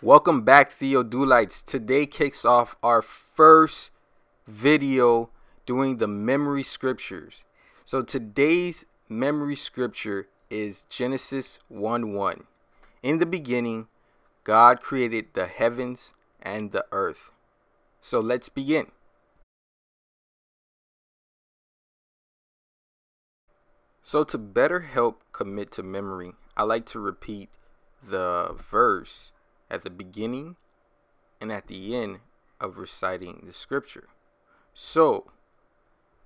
Welcome back, Theodoulites. Today kicks off our first video doing the memory scriptures. So today's memory scripture is Genesis 1 1. In the beginning, God created the heavens and the earth. So let's begin. So to better help commit to memory, I like to repeat the verse at the beginning and at the end of reciting the scripture. So,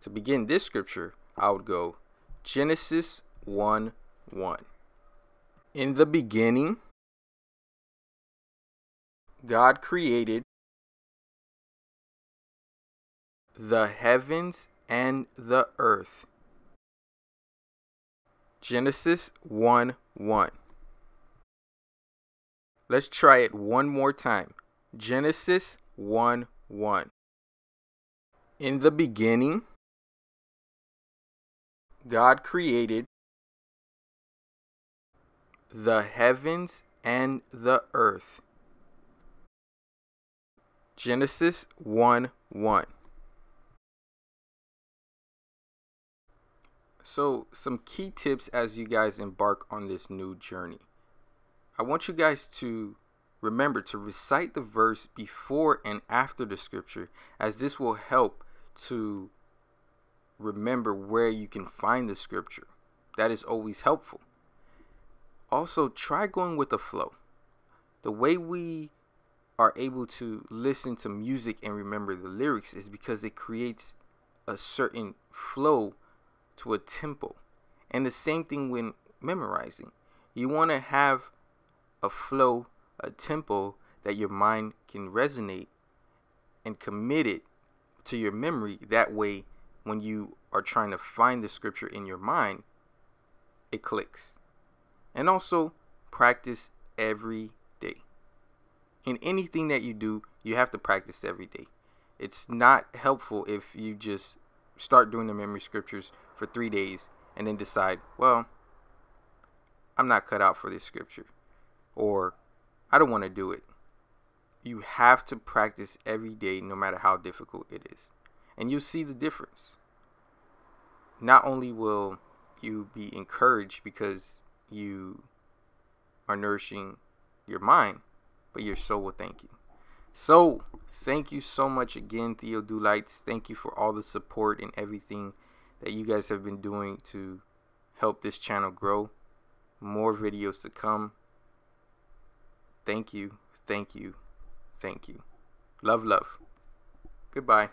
to begin this scripture, I would go Genesis 1 1. In the beginning, God created the heavens and the earth. Genesis 1 1. Let's try it one more time. Genesis 1 1. In the beginning, God created the heavens and the earth. Genesis 1 1. So, some key tips as you guys embark on this new journey. I want you guys to remember to recite the verse before and after the scripture, as this will help to remember where you can find the scripture. That is always helpful. Also, try going with the flow. The way we are able to listen to music and remember the lyrics is because it creates a certain flow to a tempo. And the same thing when memorizing. You want to have a flow, a tempo that your mind can resonate and commit it to your memory. That way, when you are trying to find the scripture in your mind, it clicks. And also, practice every day. In anything that you do, you have to practice every day. It's not helpful if you just start doing the memory scriptures for three days and then decide, well, I'm not cut out for this scripture or I don't want to do it. You have to practice every day, no matter how difficult it is. And you'll see the difference. Not only will you be encouraged because you are nourishing your mind, but your soul will thank you. So, thank you so much again, Theo Theodoulites. Thank you for all the support and everything that you guys have been doing to help this channel grow. More videos to come. Thank you, thank you, thank you. Love, love. Goodbye.